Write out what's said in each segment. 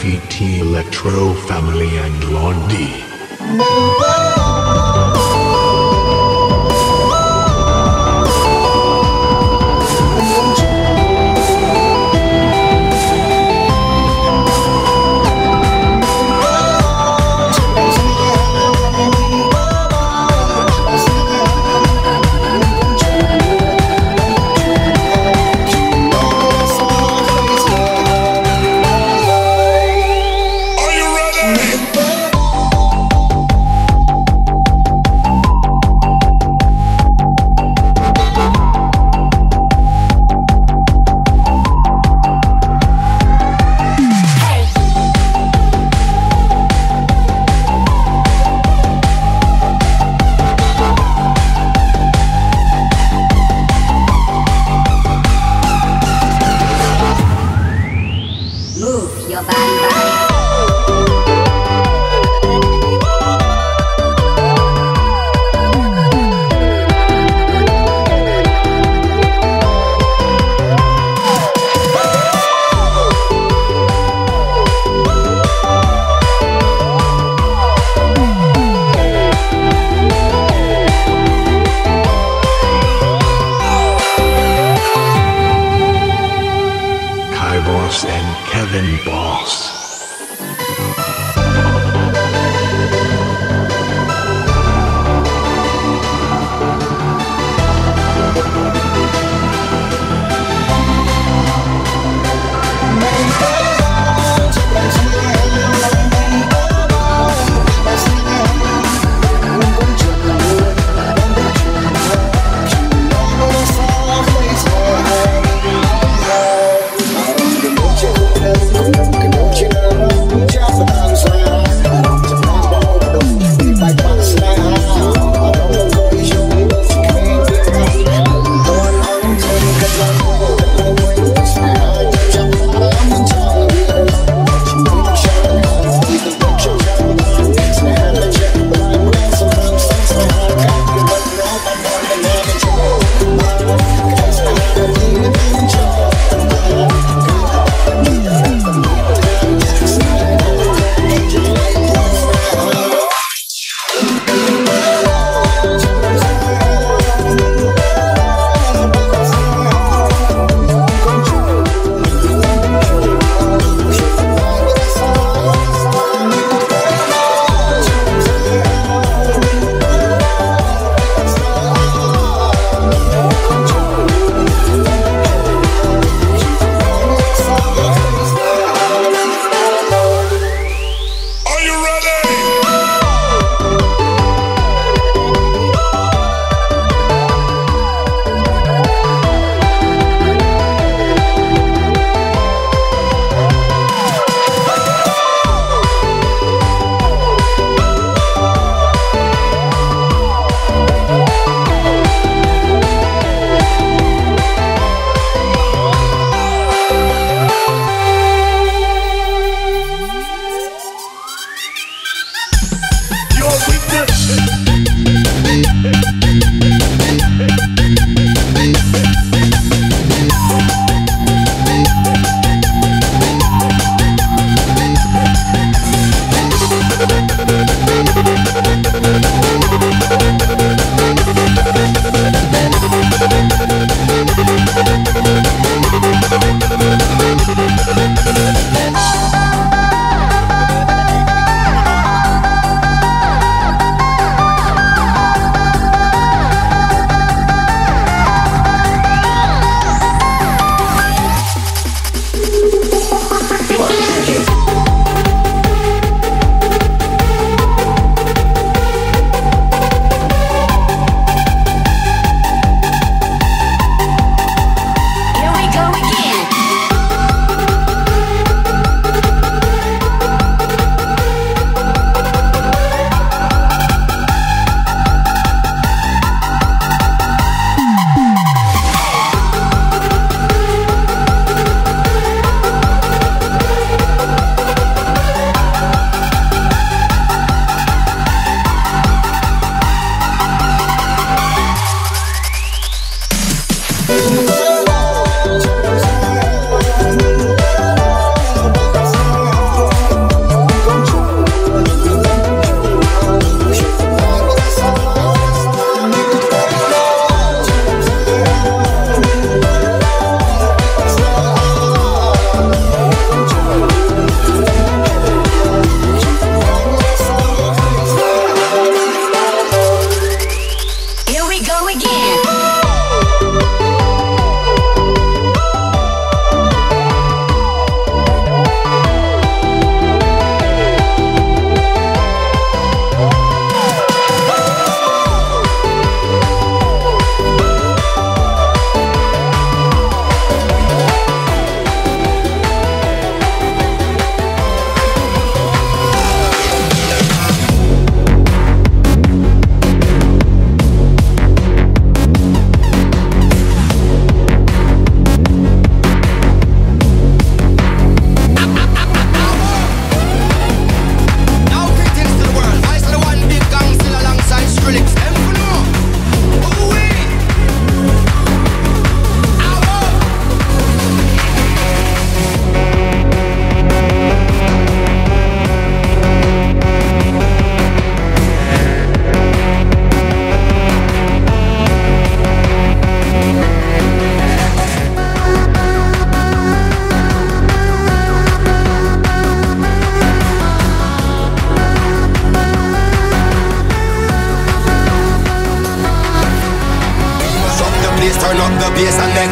FET Electro Family and Londi. Are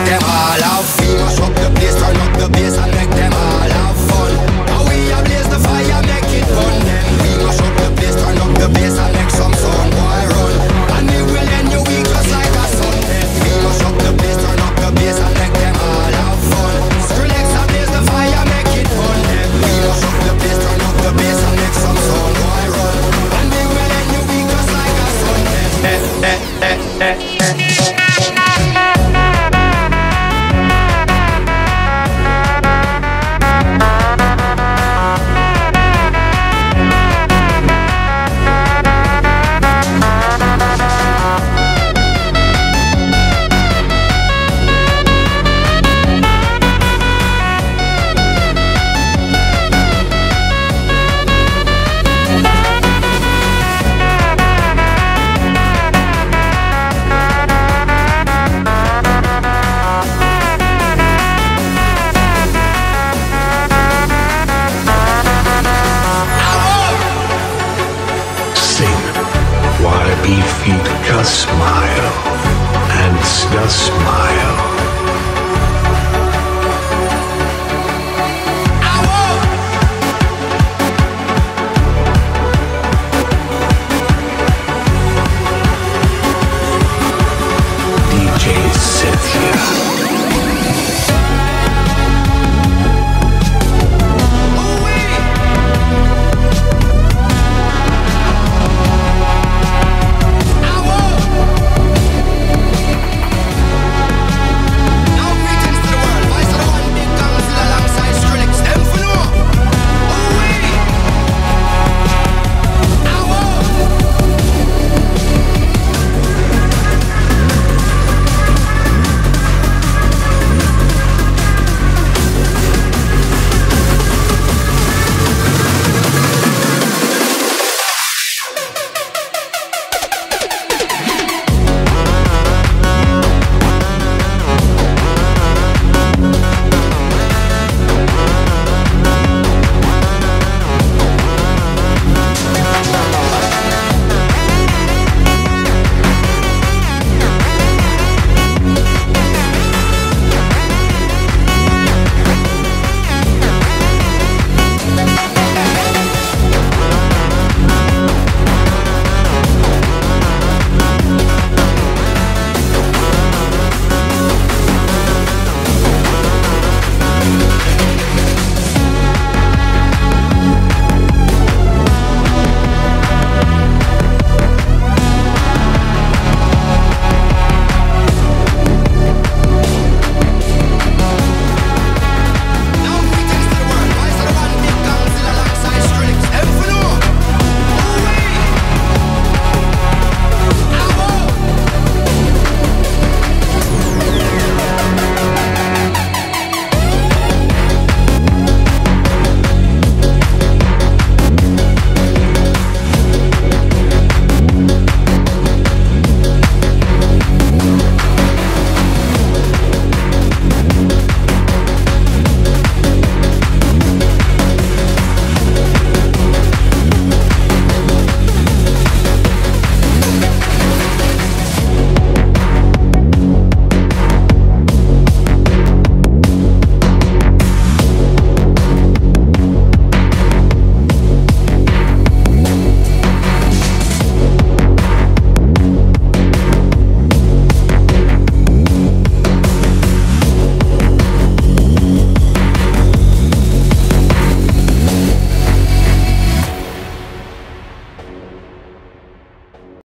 them all have fun. Mash up the place, turn up the bass and make them all have fun. Now we a blaze the fire, make it fun. Then we mash up the place, turn up the bass and make some sound. Boy run, and we will end your week just like a Sunday. We mash up the place, turn up the bass and make them all have fun. Skrillex a blaze the fire, make it fun. Then we mash up the place, turn up the bass and make some sound. Boy run, and we will end your week just like a. Eh, eh, eh, eh, eh.